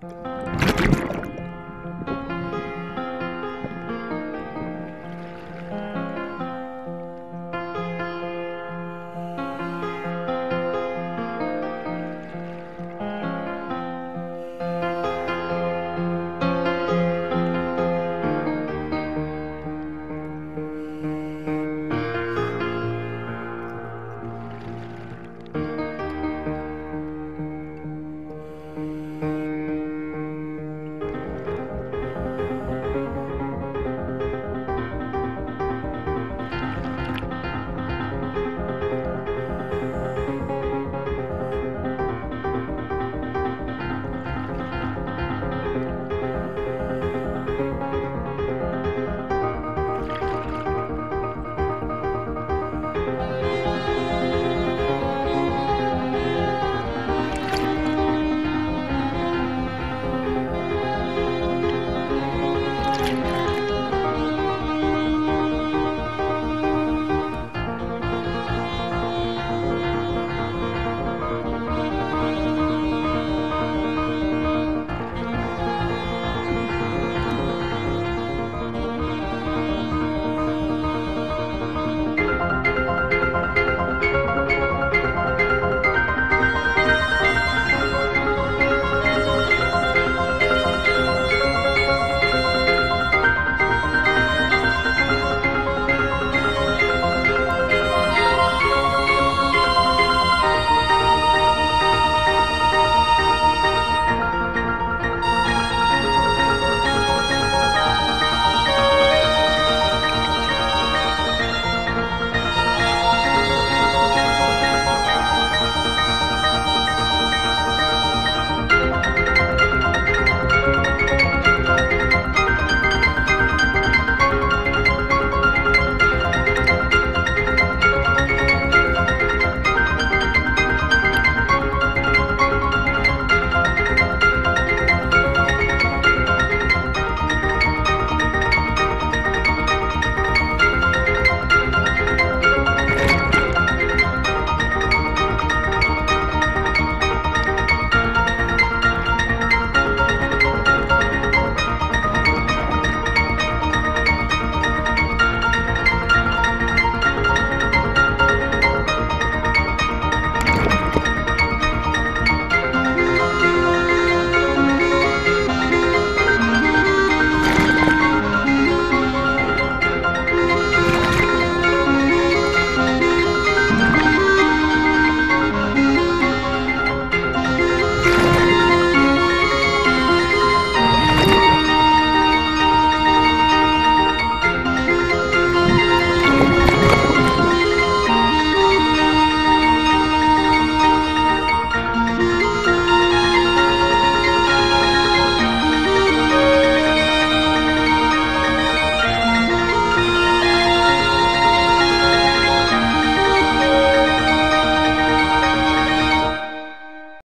Bye.